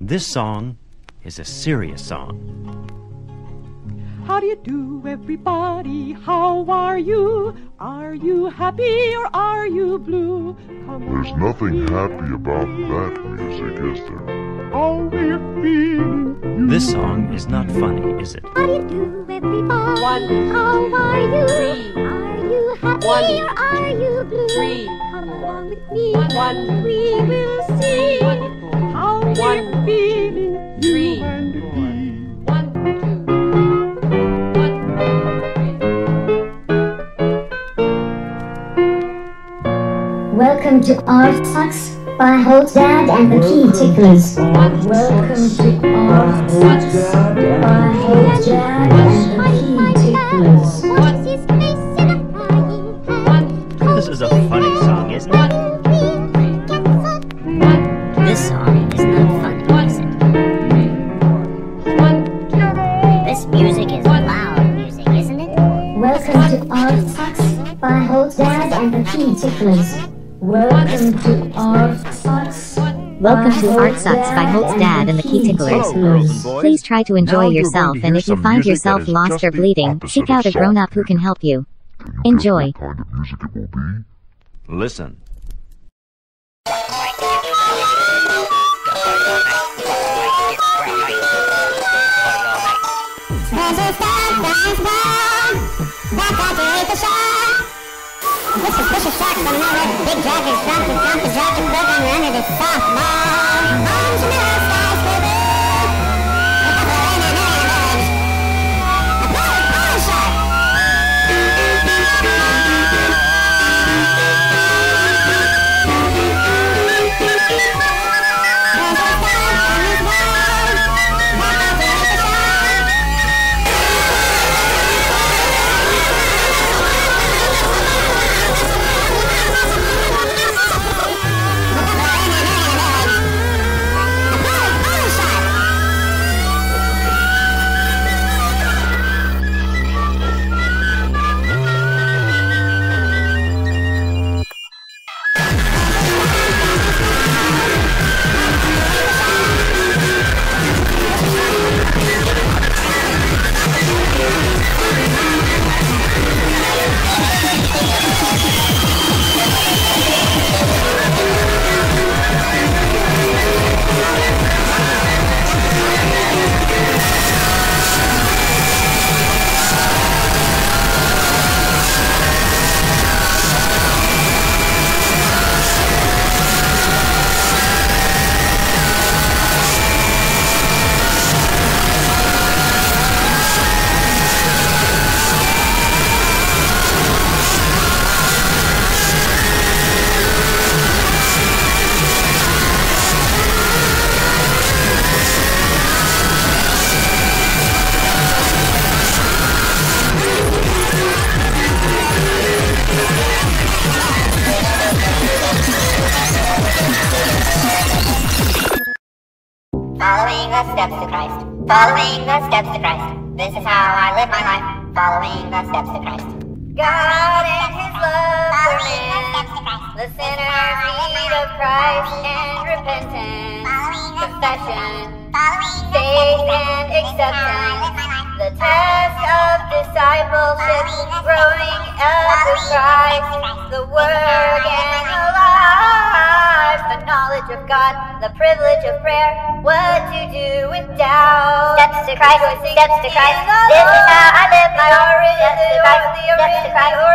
This song is a serious song. How do you do, everybody? How are you? Are you happy or are you blue? Come There's nothing be happy about that music, is there? How we're feeling. This song is not funny, is it? How do you do, everybody? One, How are you? three, Are you happy one, or are you blue? three, Come along with me. one, We will see How One, we're feeling. three, You and me. One, two, one, Welcome to Art Sucks by Holt Dad and the Key Ticklers. Welcome to Art Sucks by Holt Dad and the Key Ticklers. What's his face in a frying pan? This is a funny song, isn't it? And the Key Ticklers. Welcome to Art Sucks. Welcome to Art Sucks by Holt's Dad and the Key Ticklers. Hello, girls and boys. Please try to enjoy yourself, and if you find yourself lost or bleeding, seek out a grown up who can help you. Can you guess Enjoy. what kind of music it will be? Listen. Following Steps to Christ. I live my life. Christ. Steps to Christ.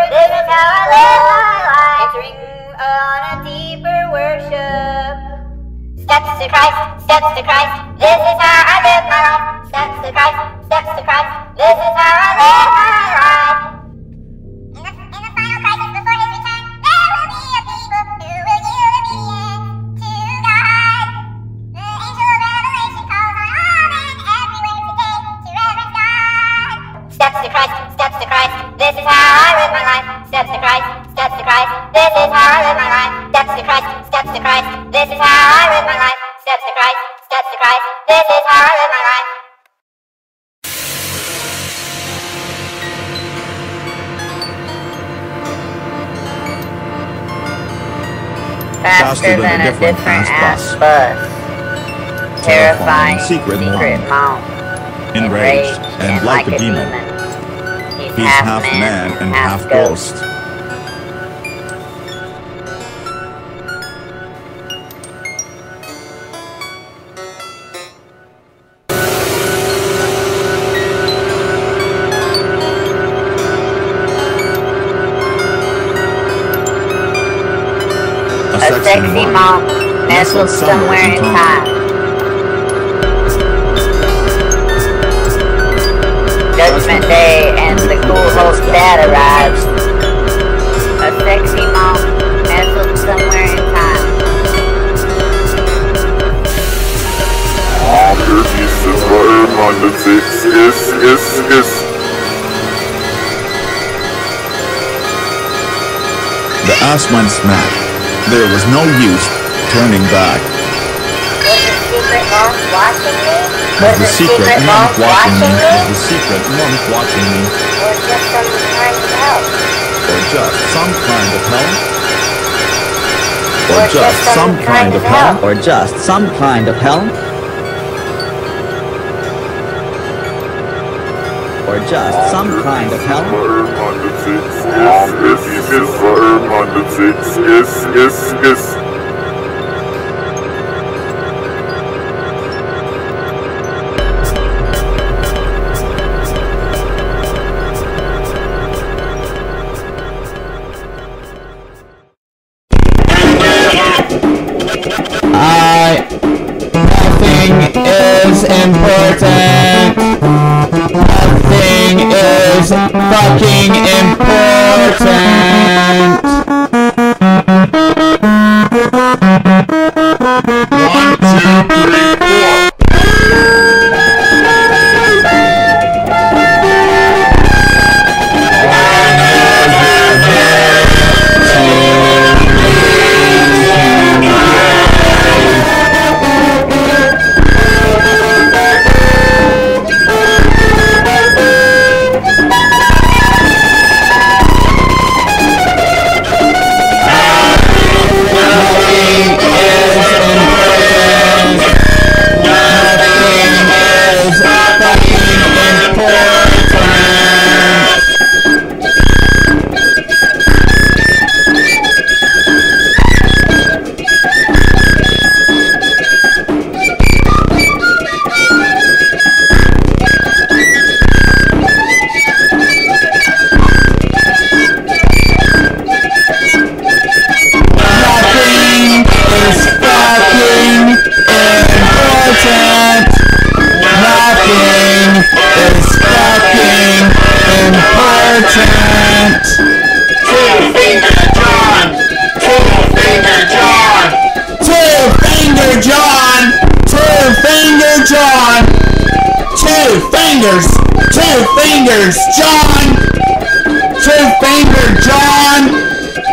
secret, secret mount, enraged and, like, a, demon. demon. He's, He's half, half man and half, half ghost. ghost. A sexy mom nestled somewhere in time. Judgment Day and the cool host dad arrives. A sexy monk nestled somewhere in time. Ist, ist, ist. The ass went smack. There was no use turning back. Was the secret monk watching me? Was the secret monk watching me? Was the secret monk watching me? Or just some kind of help? Or just some kind of help? Or just some kind of help? Or just some kind of help? Ist, ist, ist, ist. I.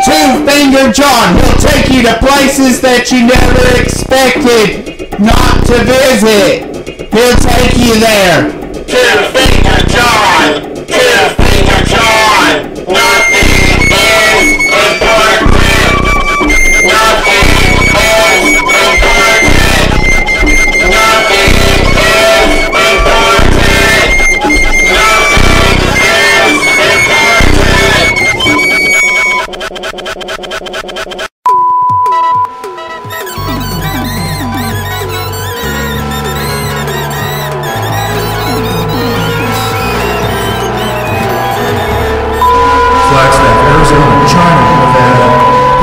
Two Finger John. He'll take you to places that you never expected not to visit. He'll take you there. Two Finger John. Two Finger John. Nothing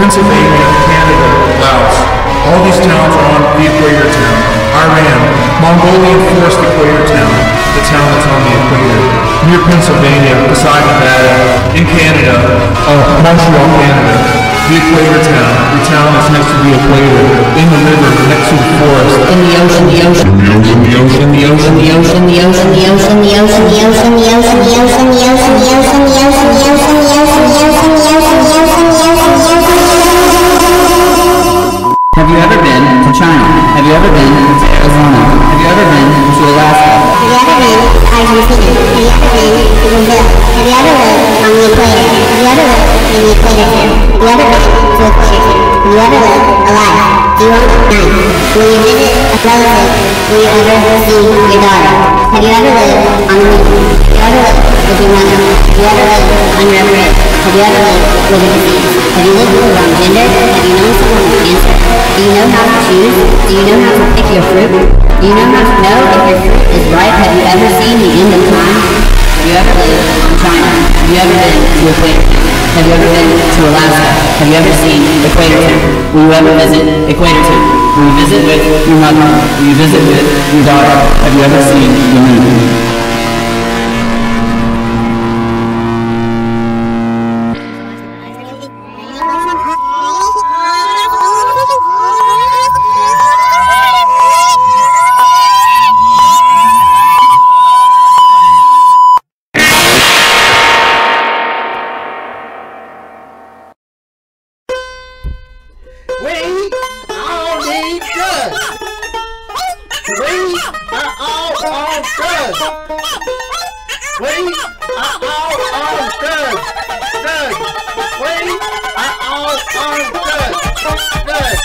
Pennsylvania, Canada, Laos. All these towns are on the equator town. Iran, Mongolian forced equator town, the town that's on the equator. Near Pennsylvania, beside Nevada, in Canada, oh, Montreal, Canada. The equator town, the town that's next to the equator, in the river, next to the forest. In the ocean, the ocean, In the ocean, in the ocean, the ocean, the ocean, the ocean, the ocean, the ocean, the ocean, the ocean, the ocean, the ocean, the ocean, the ocean, the ocean, the ocean, the ocean, the ocean, the ocean, the ocean, Have to China? Have you ever been to Arizona? Have you ever been to Alaska? Have you ever been to Argentina? Have you ever been to Brazil? Have you ever lived on the equator? Have you ever lived in the equator? Have you ever been to the? Have you ever lived alive? Do you want to nine? Will you visit a relative? Will you ever see your daughter? Have you ever lived on the moon? Have you ever lived with your mother? Have you ever lived on a bridge? Have you ever lived with a disease? Have you lived with the wrong gender? Have you known someone with cancer? Do you know how to choose? Do you know how to pick your fruit? Do you know how to know if your fruit is ripe? Have you ever seen the end of time? Have you ever lived in China? Have you ever been to Equator? Have you ever been to Alaska? Have you ever seen Equator 2? Will you ever visit Equator two? Will you visit with your mother? Will you visit with your daughter? Have you ever seen the moon? bẹ́ẹ̀.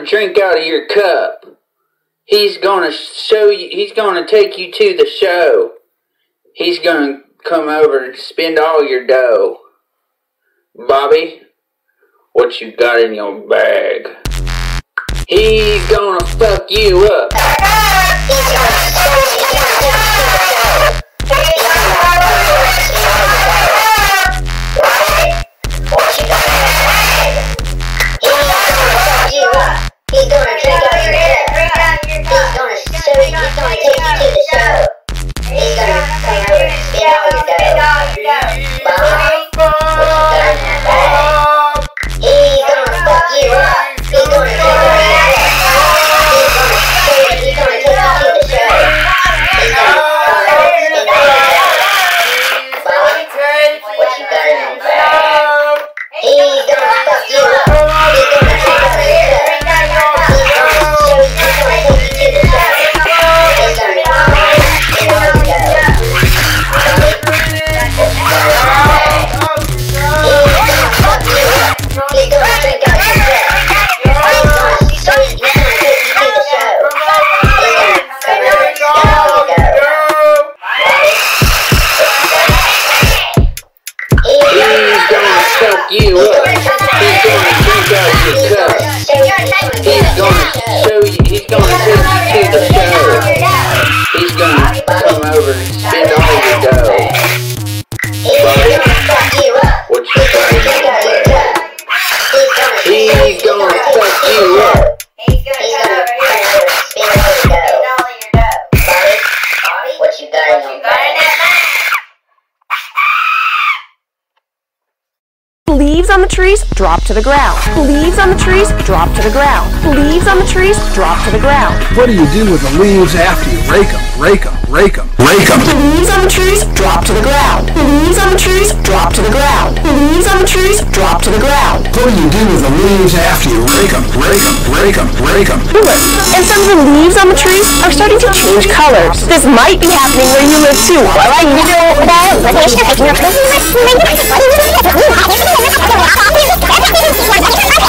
gonna drink out of your cup. He's gonna show you, he's gonna take you to the show. He's gonna come over and spend all your dough. Bobby, what you got in your bag? He's gonna fuck you up. To the ground. Leaves on the trees drop to the ground. Leaves on the trees drop to the ground. What do you do with the leaves after you rake them? Rake them, rake them, rake them. Leaves on the trees drop to the ground. Leaves on the trees drop to the ground. Leaves on the trees drop to the ground. What do you do with the leaves after you rake them? Rake them, rake them, rake them. And some of the leaves on the trees are starting to change colors. This might be happening where you live too. Well, I know that.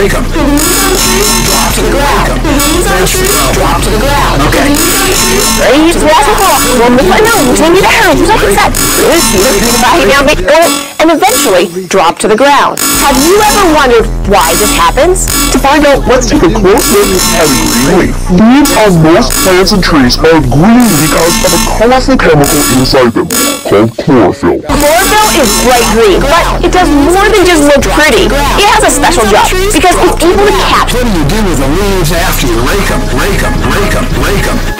Rake them. Drop to the ground. Leaves on drop to the ground. Okay. Trees drop to the ground. One with my nose, and you down. Just like that. This, this, body down, big go, and eventually drop to the ground. Have you ever wondered why this happens? To find out, let's take a close look at green. Leaves on most plants and trees are green because of a colorful chemical inside them called chlorophyll. Chlorophyll is bright green, but it does more than just look pretty. It has a special job because What do you do with the leaves after you rake them? Rake them, rake them, rake them.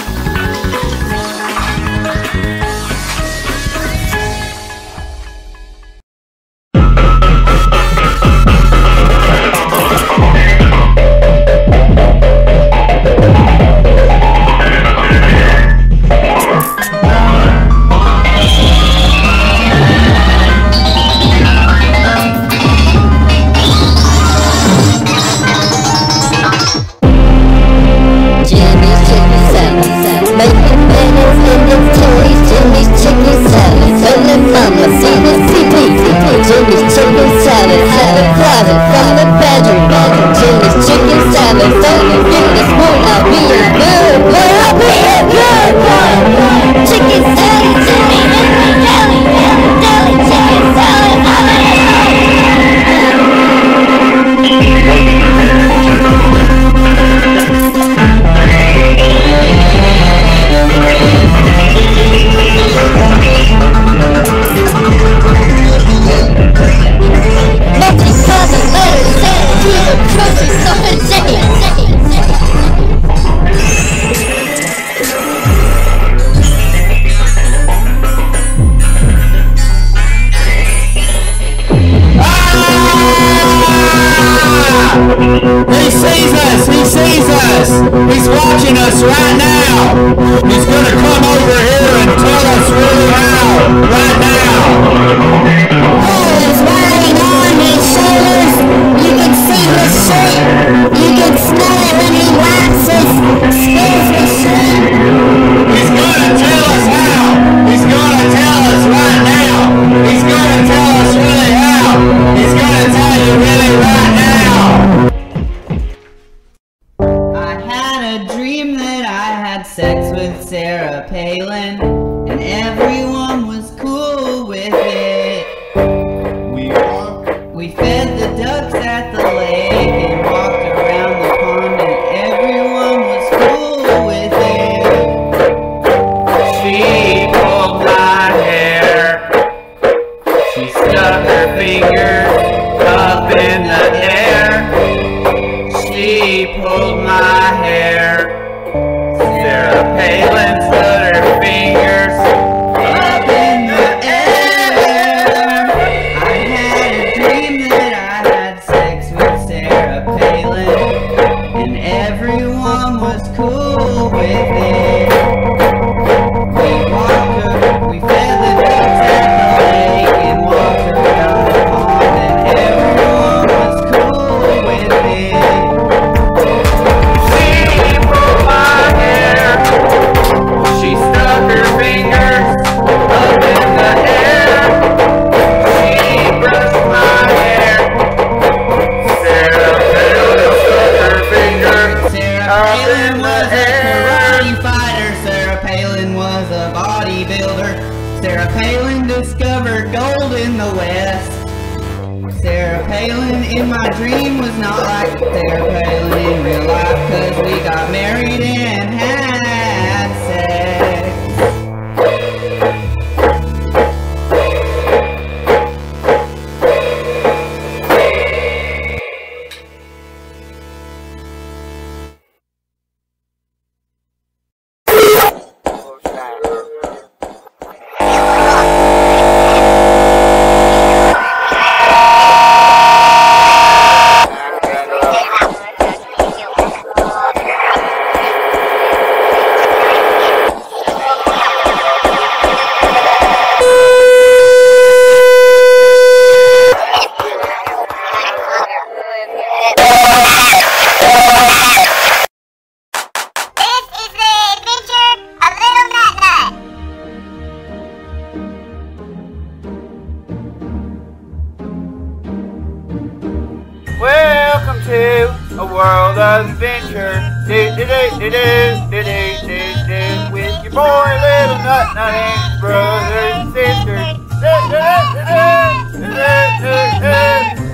boy, little nut.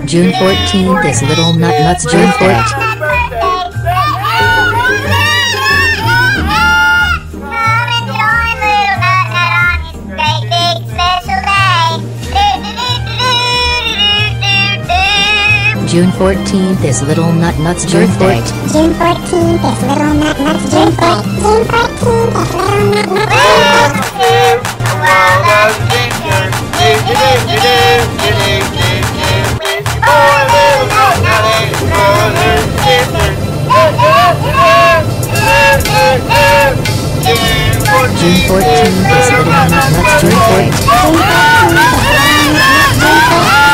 June 14th is Little Nut Nuts June 14th. June 14th is Little Nut Nuts June 14th. June 14th is Little Nut Nuts June 14th. June 14th is Little Nut Nuts. Welcome to a world of adventure. Do, do, do,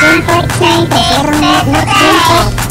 ជូនពតឆ្នៃប្រទេសរំលែកនឹកជូនពត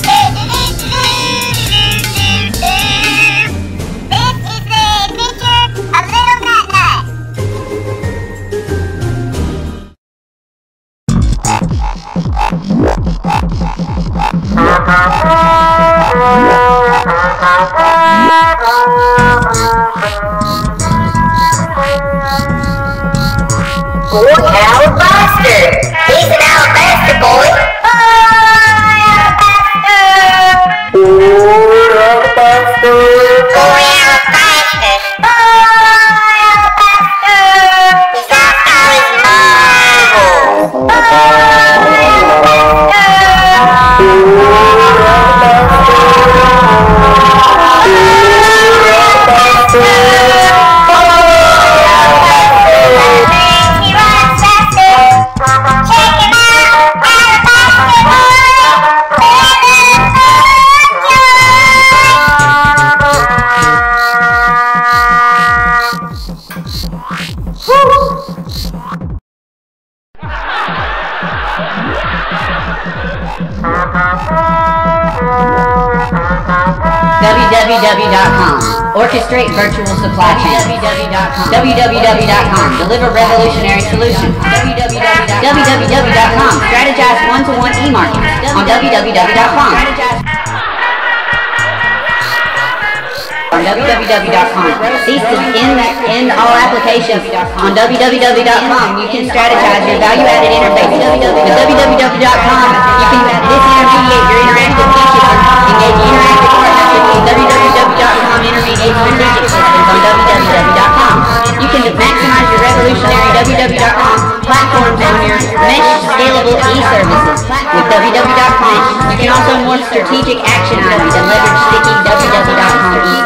end all applications on www.com. You can strategize your value-added interface. With www.com, you can disintermediate your interactive features and engage interactive partnerships with www.com intermediate strategic systems on www.com. You can maximize your revolutionary www.com platforms on your mesh scalable e-services. With www.com, you can need strategic action items and leverage sticky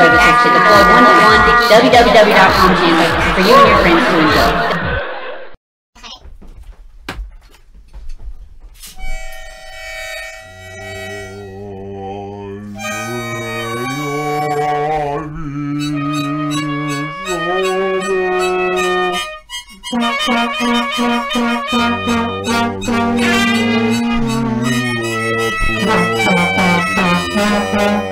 www.com e-services to deploy one-to-one www.com channels for you and your friends to enjoy. Uncle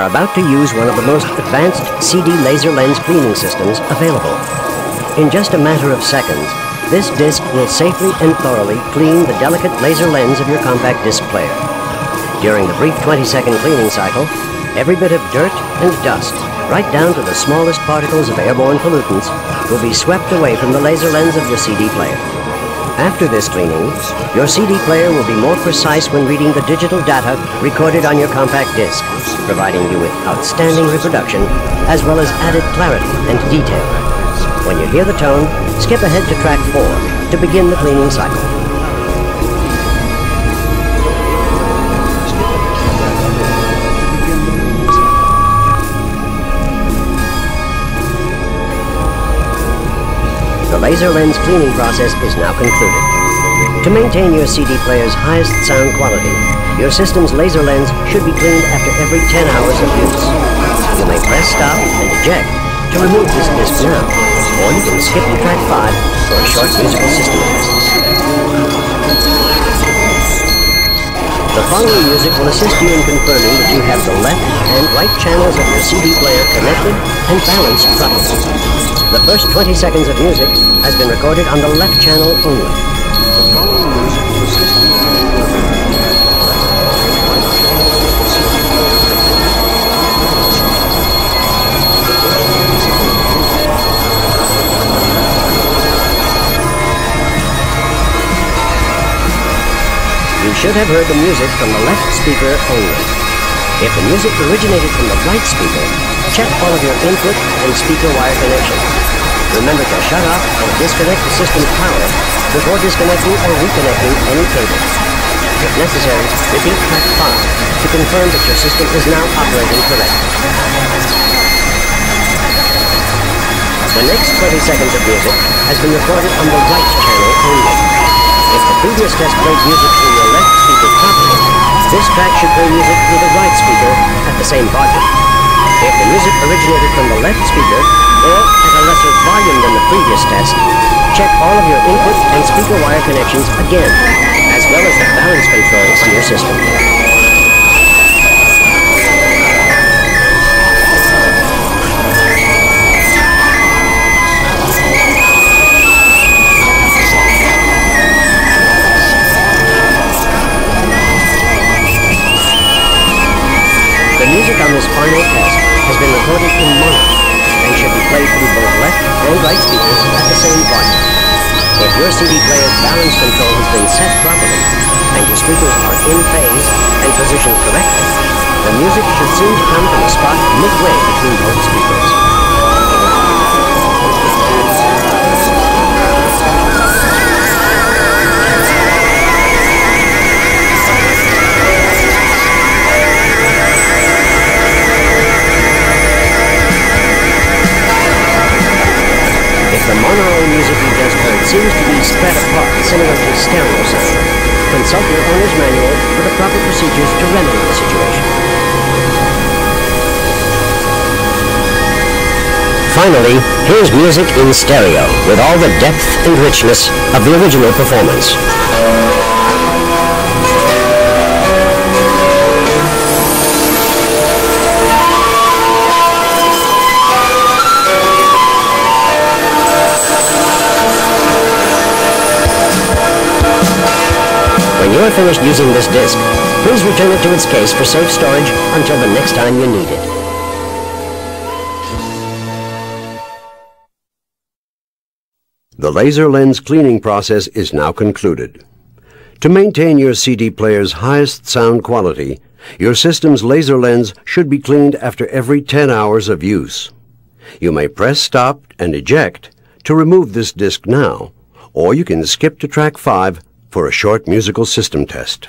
are about to use one of the most advanced CD laser lens cleaning systems available. In just a matter of seconds, this disc will safely and thoroughly clean the delicate laser lens of your compact disc player. During the brief 20-second cleaning cycle, every bit of dirt and dust, right down to the smallest particles of airborne pollutants, will be swept away from the laser lens of your CD player. After this cleaning, your CD player will be more precise when reading the digital data recorded on your compact disc, providing you with outstanding reproduction as well as added clarity and detail. When you hear the tone, skip ahead to track 4 to begin the cleaning cycle. Laser lens cleaning process is now concluded. To maintain your CD player's highest sound quality, your system's laser lens should be cleaned after every 10 hours of use. You may press stop and eject to remove this disc now, or you can skip to track 5 for a short musical system test. The following music will assist you in confirming that you have the left and right channels of your CD player connected and balanced properly. The first 20 seconds of music has been recorded on the left channel only. You should have heard the music from the left speaker only. If the music originated from the right speaker, check all of your input and speaker wire connections. Remember to shut off or disconnect the system's power before disconnecting or reconnecting any cable. If necessary, repeat track 5 to confirm that your system is now operating correctly. The next 20 seconds of music has been recorded on the right channel only. If the previous test played music through your left speaker properly, this track should play music through the right speaker at the same volume. If the music originated from the left speaker, or at a lesser volume than the previous test, check all of your input and speaker wire connections again, as well as the balance controls on your system. The music on this final test has been recorded in mono and should be played through both left and right speakers at the same volume. If your CD player's balance control has been set properly and your speakers are in phase and positioned correctly, the music should to come from a spot midway between both speakers. the mono music you just heard seems to be spread apart similar to stereo sound. Consult your owner's manual for the proper procedures to remedy the situation. Finally, here's music in stereo with all the depth and richness of the original performance. Finished using this disc, please return it to its case for safe storage until the next time you need it. The laser lens cleaning process is now concluded. To maintain your CD player's highest sound quality, your system's laser lens should be cleaned after every 10 hours of use. You may press stop and eject to remove this disc now, or you can skip to track 5 for a short musical system test.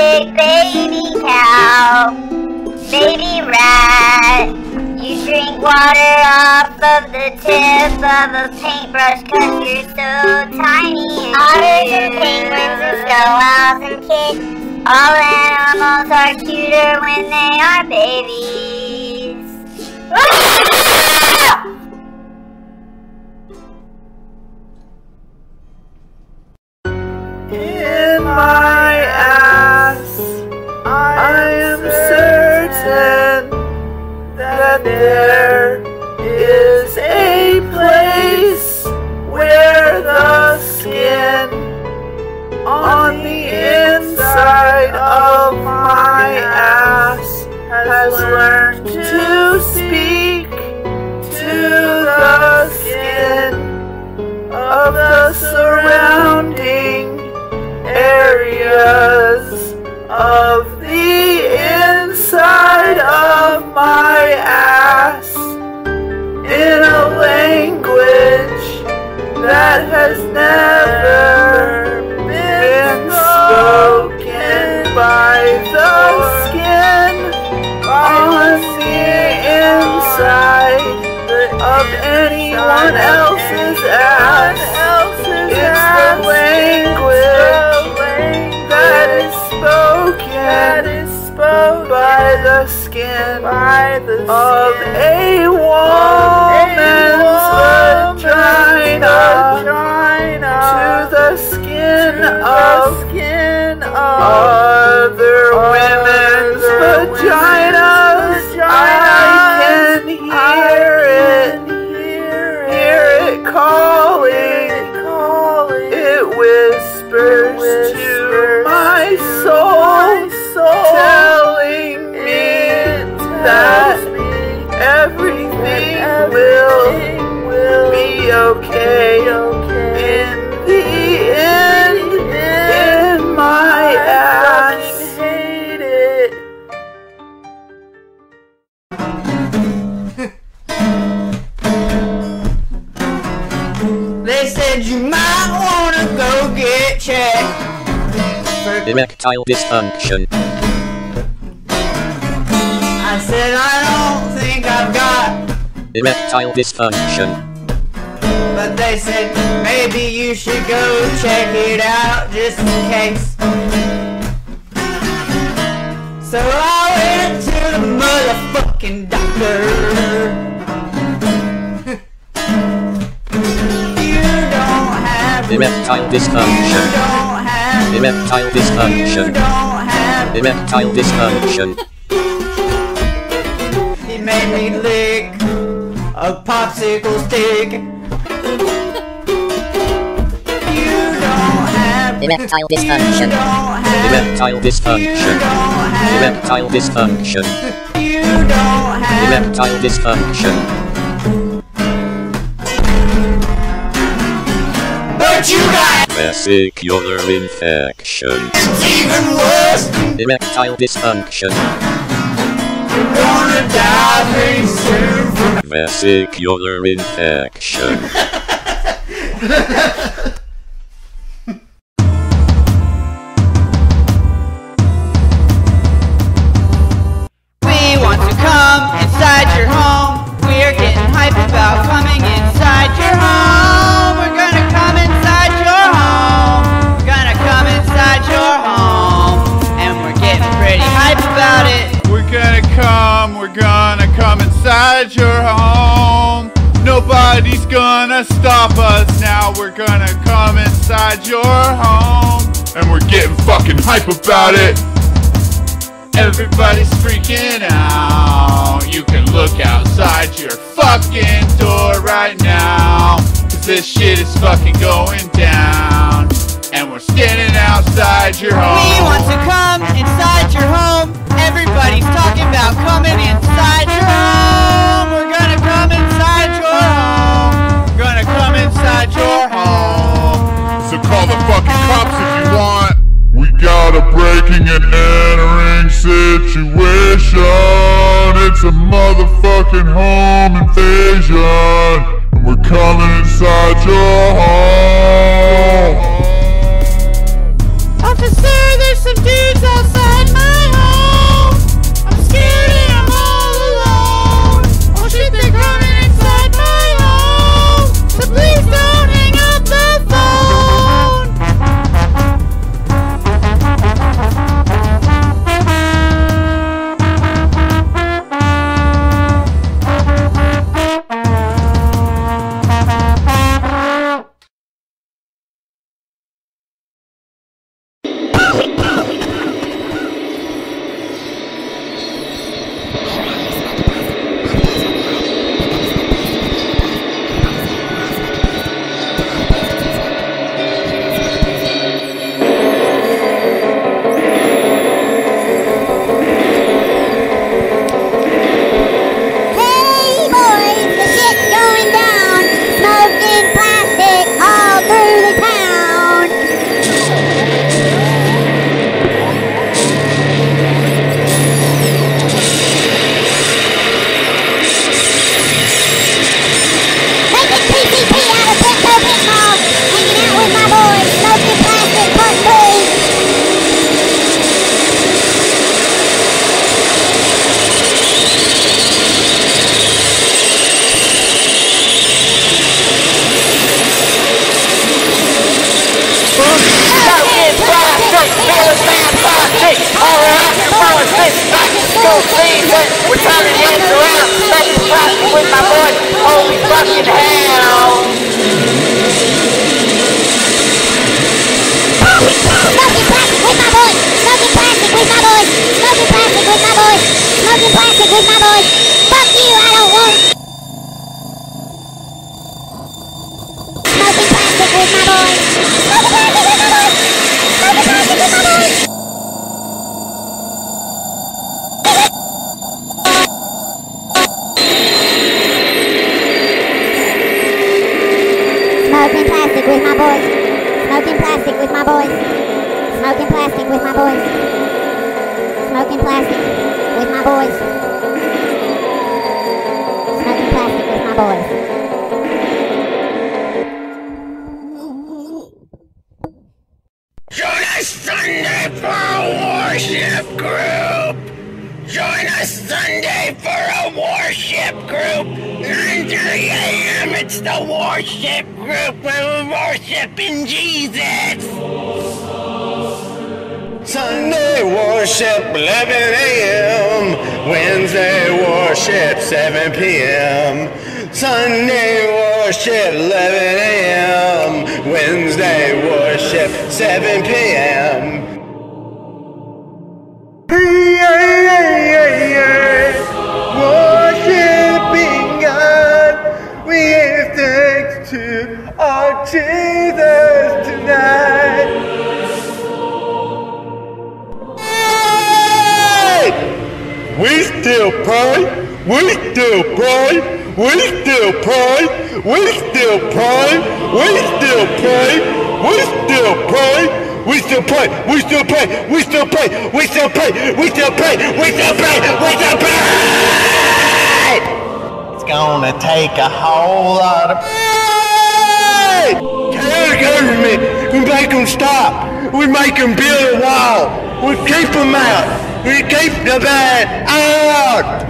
Baby baby cow, baby rat. You drink water off of the tip of a paintbrush cause you're so tiny. Otters and penguins and snow owls and kittens. All animals are cuter when they are babies. In my I am certain that there is a place where the skin on the inside of my ass has learned to speak to the skin of the surrounding areas of of my ass in a language that has never been spoken by the skin on the inside of anyone else's ass. The language that is spoken by the skin of a woman's vagina to the skin of other okay in the end. In my ass. Hate it. They said you might wanna go get checked. For Erectile dysfunction. I said I don't think I've got, Erectile dysfunction. They said maybe you should go check it out just in case. So I went to the motherfucking doctor. you don't have Erectile dysfunction. don't have Erectile dysfunction. don't have Erectile dysfunction. He made me lick a popsicle stick. You Erectile dysfunction. Erectile dysfunction. Erectile dysfunction. You have Erectile dysfunction. but you got Vesicular infection. it's even worse. Erectile dysfunction. Gonna infection. We want to come inside your home. We're getting hype about coming inside your home. Come inside your home. Nobody's gonna stop us now. We're gonna come inside your home. And we're getting fucking hype about it. Everybody's freaking out. You can look outside your fucking door right now. Cause this shit is fucking going down. And we're standing outside your home. We want to come inside your home. Everybody's talking about coming inside breaking and entering situation. It's a motherfucking home invasion. And we're coming inside your home. Smoking plastic with my boys. Smoking plastic with my boys. Smoking plastic with my boys. Smoking plastic with my boys. Smoking plastic with my boys. Join us Sunday for a worship group! Join us Sunday for a worship group! 9.30 a.m. It's the worship group we're worshiping Jesus! Sunday worship 11 a.m. Wednesday worship 7 p.m. Sunday worship 11 a.m. Wednesday worship 7 p.m. Worshiping thanks to our Jesus tonight. We still pray. We still pray. We still pray. We still pray. We still pray. We still pray. We still pray. We still pray. We still pray. We still pray. We still pray. We still pray. We still pray. Gonna take a whole lot of the government. We make them stop. We make them build a wall. We keep them out. We keep the bad out.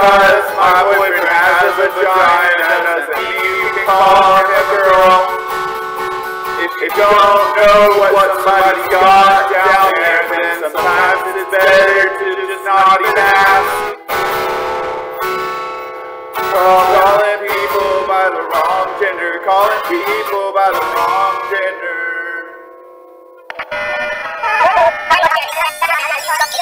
Just because my boyfriend has a vagina doesn't mean you a girl. If you don't know what somebody's got down there, then sometimes it's better to just not even ask. Call- Calling people by the wrong gender, calling people by the wrong gender. Thank you.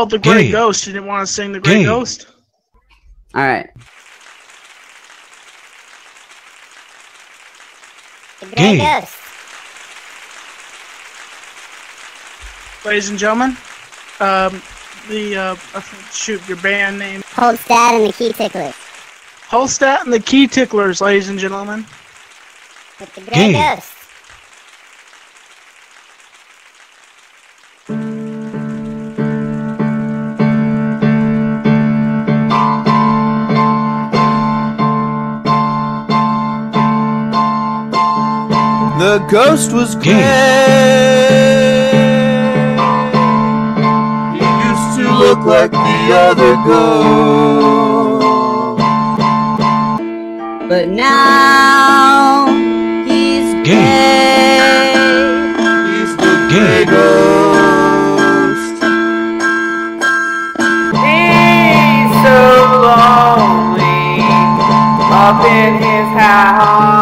About the Grey Gay. Ghost? You didn't want to sing the Grey Gay. Ghost? All right. The Grey Gay. Ghost. Ladies and gentlemen, um, the uh, shoot your band name. Holstad and the Key Ticklers. Holstat and the Key Ticklers, ladies and gentlemen. With the Grey Gay. Ghost. Ghost was hmm. gray. He used to look like the other ghost. But now he's hmm. Gay. He's the Gay. gray ghost. He's so lonely up in his house.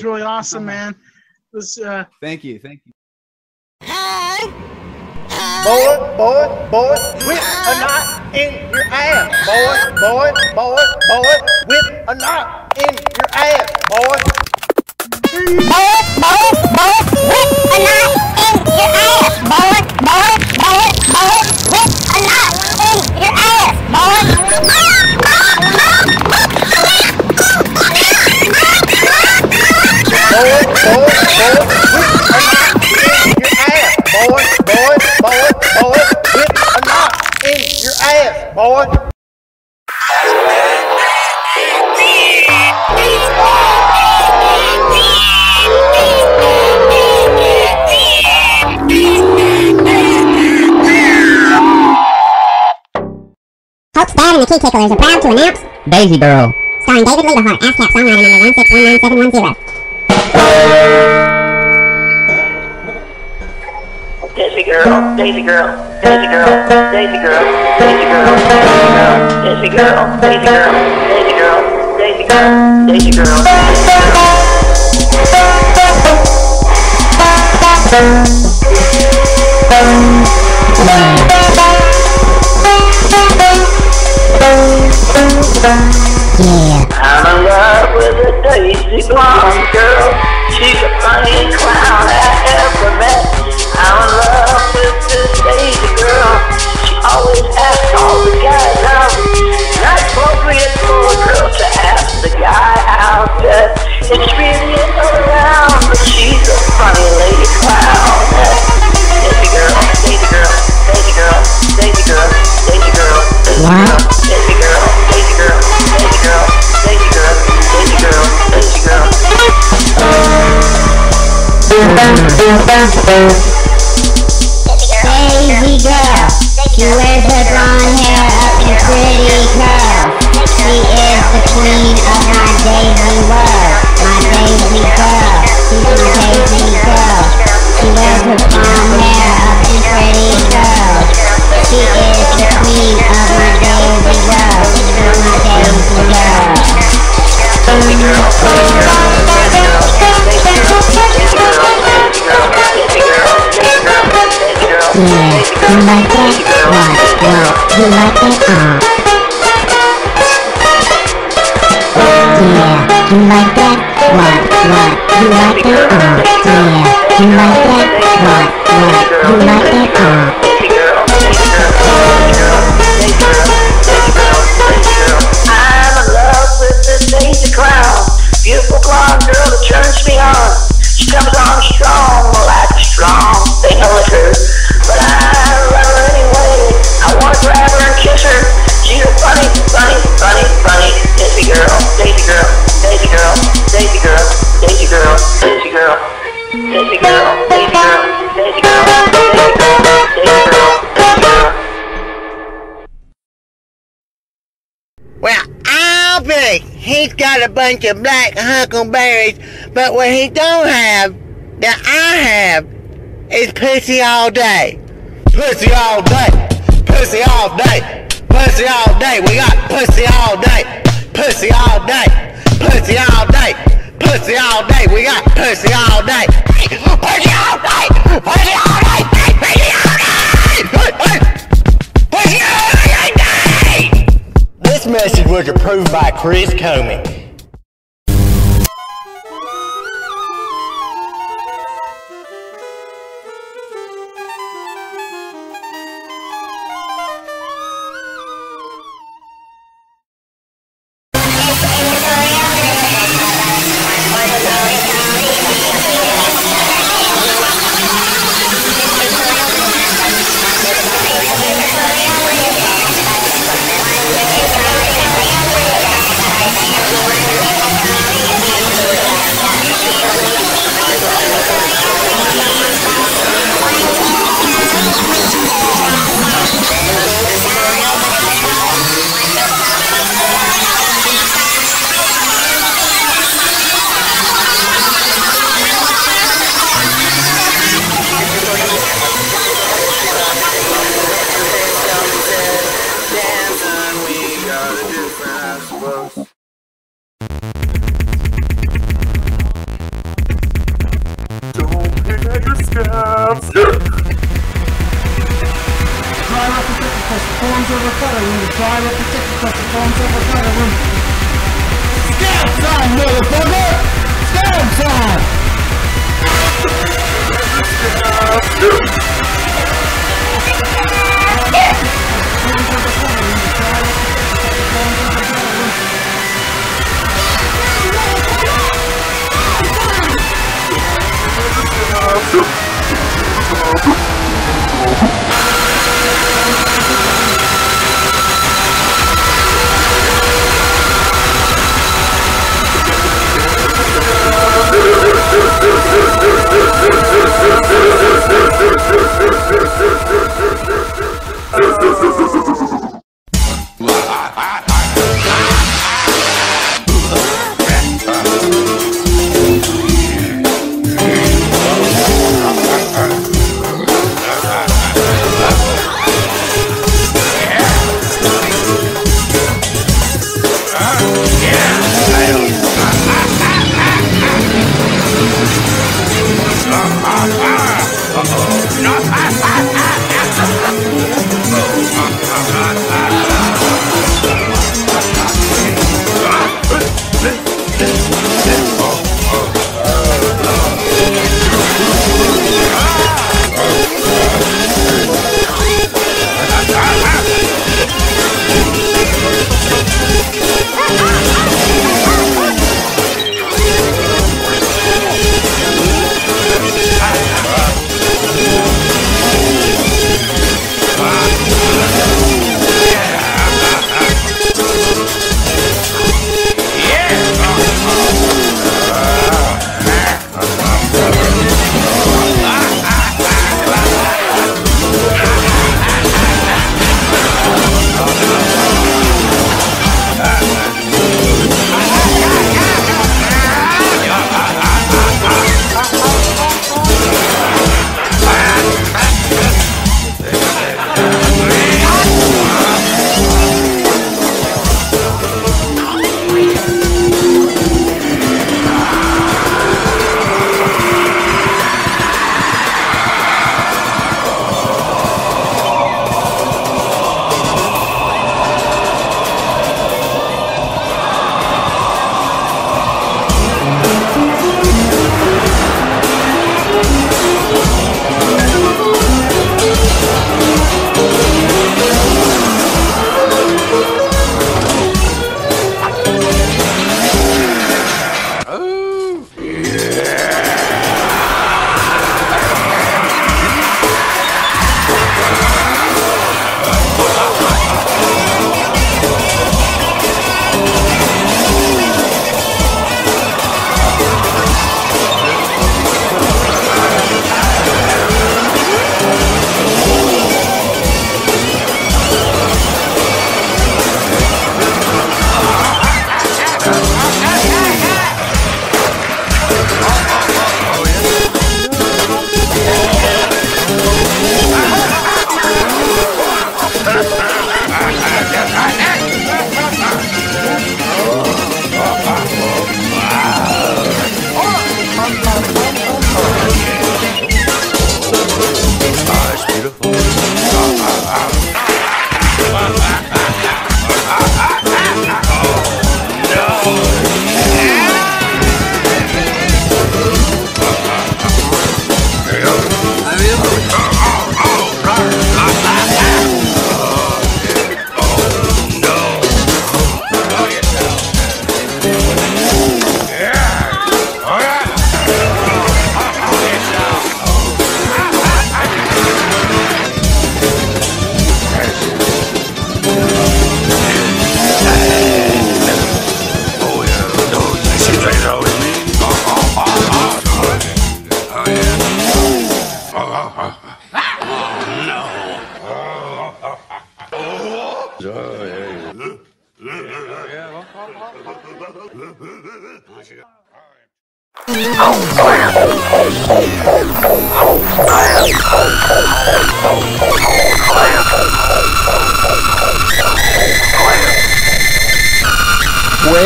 Was really awesome, man. It was uh, Thank you, thank you. Boy, boy, boy, with a knot in your ass. Boy, boy, boy, boy, with a knot in your ass. Boy. Boy, boy, boy, with a knot in your ass. Boy, boy, boy, boy, Boy, boy, boy, boy, with a knot in your ass. Boy. Holt's Dad and the Key Ticklers are proud to announce Daisy Girl, starring David Liebe Hart, ASCAP songwriter number 161910. Daisy girl, Daisy girl, Daisy girl, Daisy girl, Daisy girl, Daisy girl, Daisy girl, Daisy girl, Daisy girl, Daisy girl, Daisy Yeah. I'm in love with a Daisy blonde girl. She's the funniest clown I ever met. dance, dance. Oh, bunch of black huckleberries, but what he don't have that I have is pussy all day. Pussy all day. Pussy all day. Pussy all day. We got pussy all day. Pussy all day. Pussy all day. Pussy all day. We got pussy all day. Pussy all day. Pussy all day. Pussy all day. Pussy all day. This message was approved by Chris Comey.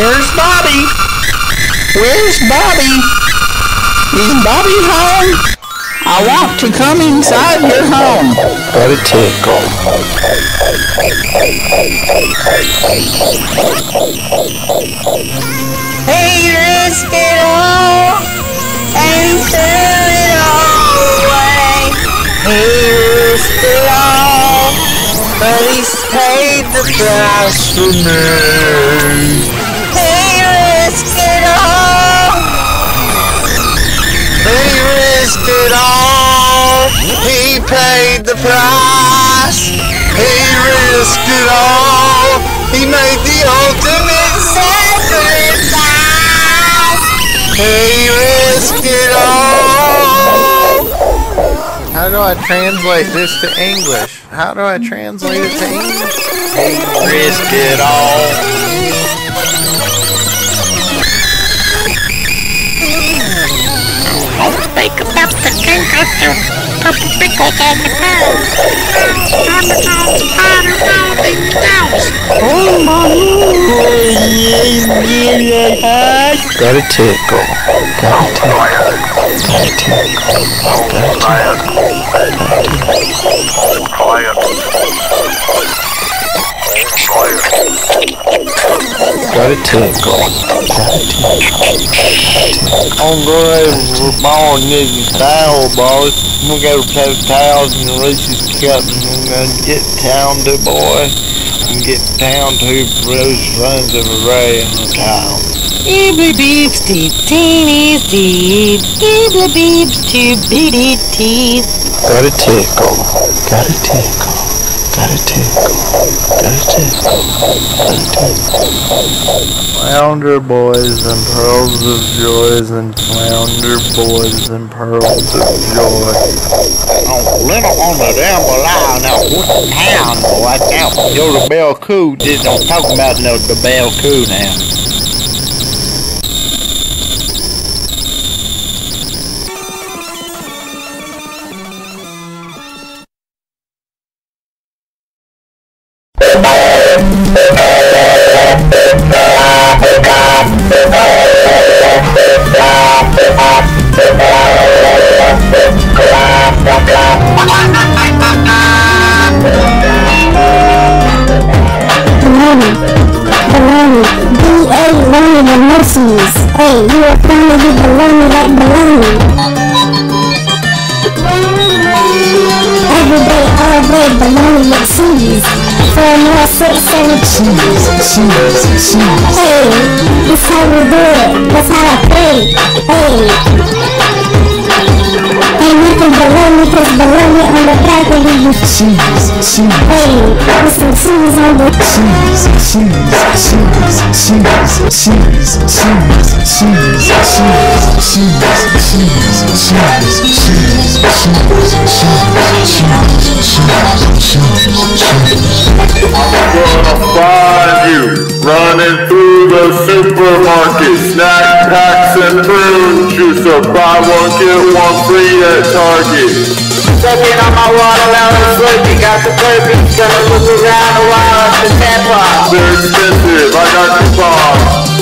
Where's Bobby? Where's Bobby? Is Bobby home? I want to come inside your home. Got a tickle. He risked it all and threw it all away. He risked it all, but he's paid the price for me. He risked it all. He paid the price. He risked it all. He made the ultimate sacrifice. He risked it all. How do I translate this to English? How do I translate it to English? He risked it all. Think about the king of the purple pickles on the the spider, all these dogs. Oh my lord! Got a tickle. Got a tickle. Got a tickle. Got a tickle. Got a tickle. Got a tickle. I'm for ball get the boys. Gonna go play towels and Reese's cup and I'm gonna get down to boy and get down to those runs of a ray and the towel. Eebly beeps deep teenies deep. Eebly beeps to beady teeth. Got a tickle. Got a tickle. Tickle. Tickle. Tickle. Flounder boys and pearls of joys and flounder boys and pearls of joy. Oh, little on the down below now. What town, boy? Now, Yo, the Bell Coo did don't talk about no the Bell Coo now. jadi belang nggak balloon. Everyday, all day, balloon nggak cheese For more six and cheese, cheese, cheese Hey, this how we do it, that's how I play Hey Baloney, cause baloney on the back of you cheese, cheese. Hey, with some cheese on the cheese, cheese, cheese, cheese, cheese, cheese, cheese, cheese, cheese, cheese, cheese, cheese, cheese, cheese, cheese, cheese, cheese. I'm gonna find you running through the supermarket, snack packs and prune juice, or buy one get one free at Target. Sucking on my watermelon slurpee, got the burpees, gonna look around a while at the tampons. They're expensive, I got coupons.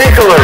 And the Key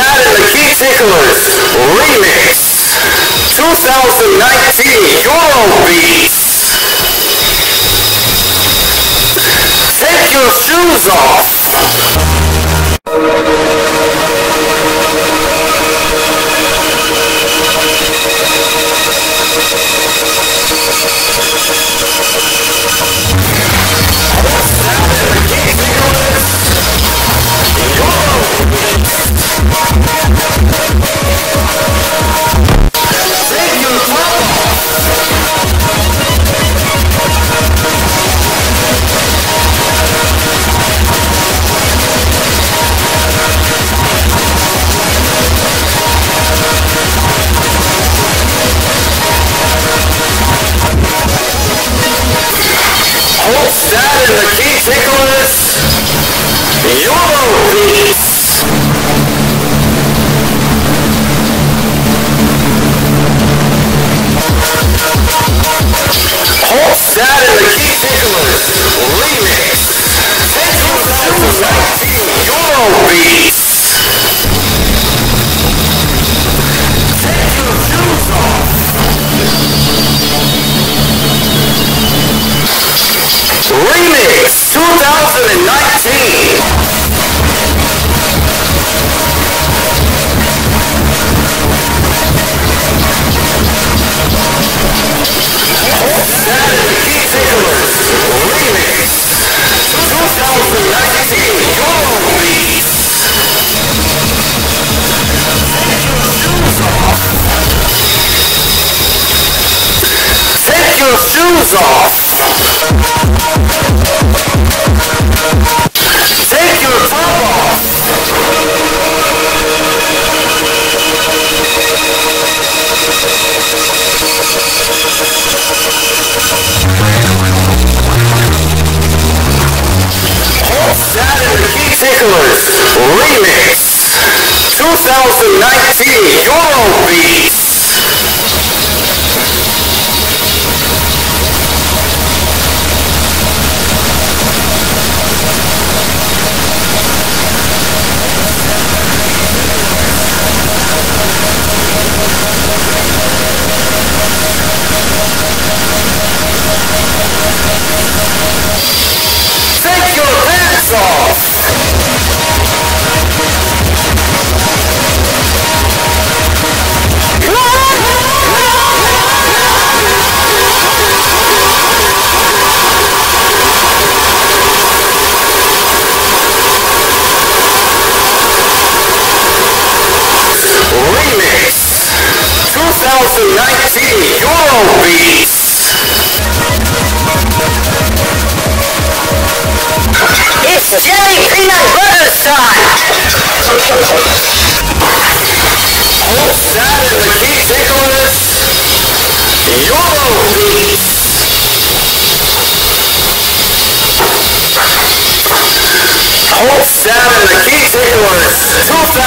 that is the Key Ticklers Remix 2019 Eurobeats. Take your shoes off. Thank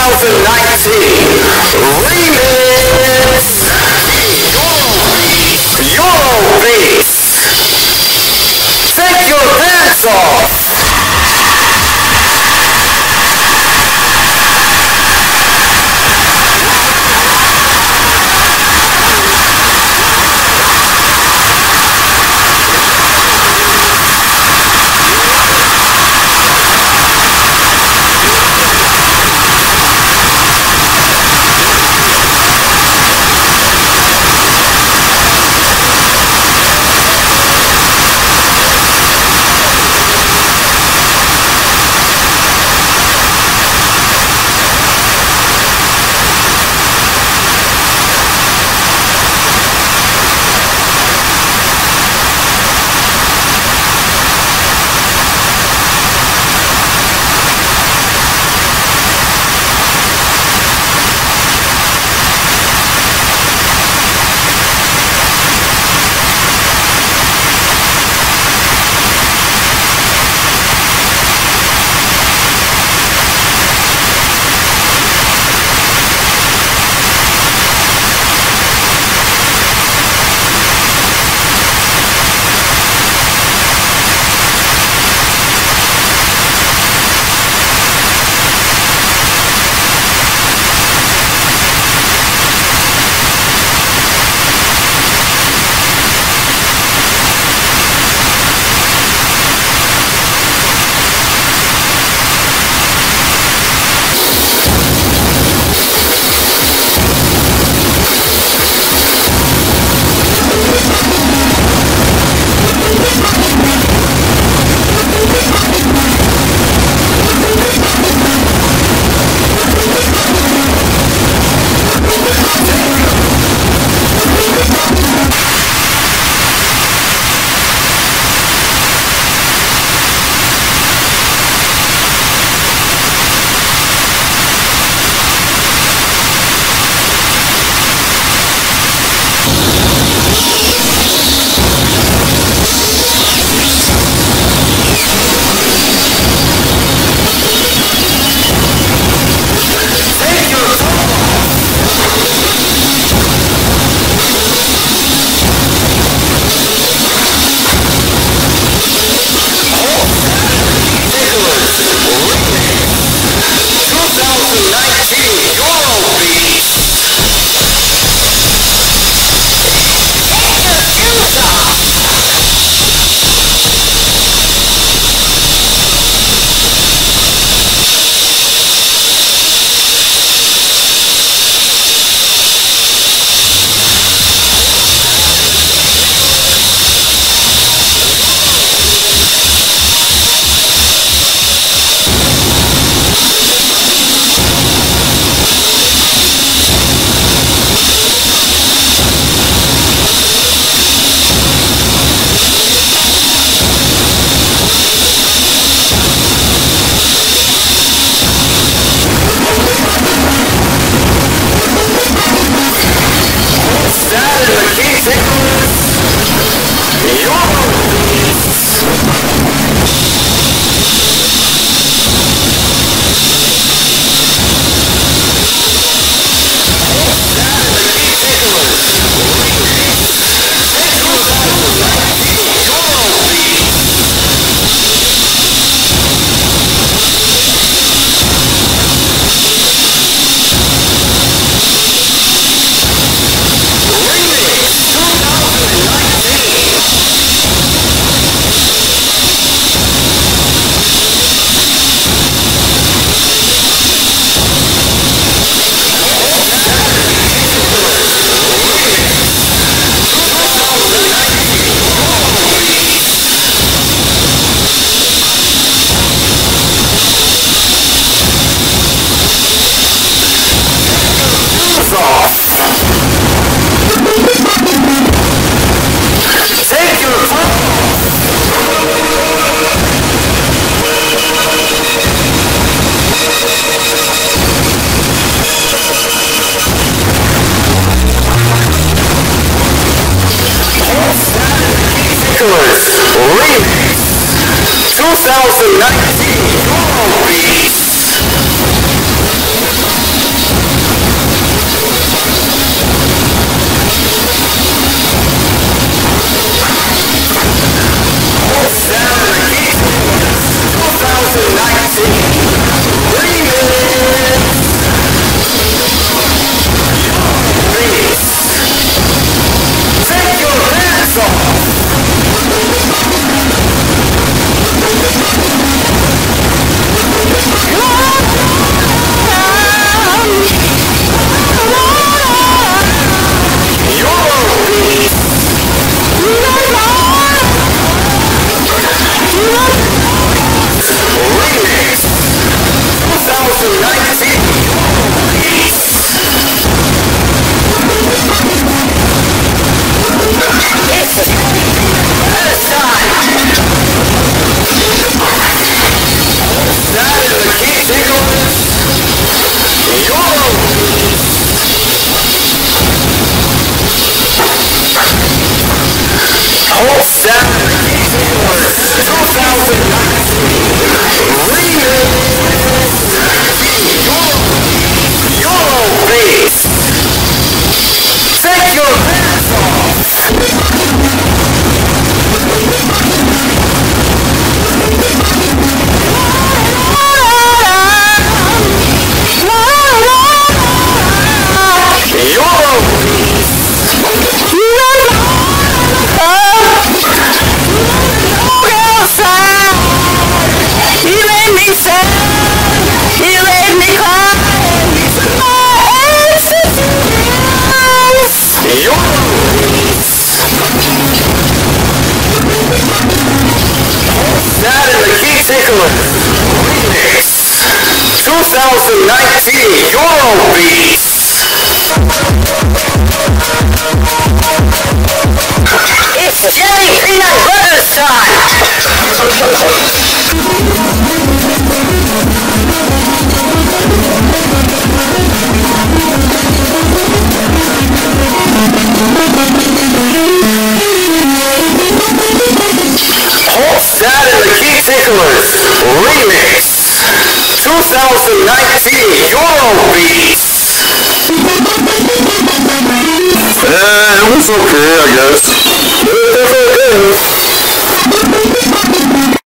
2019 remix. Remix 2019. Sound 2019. Glory!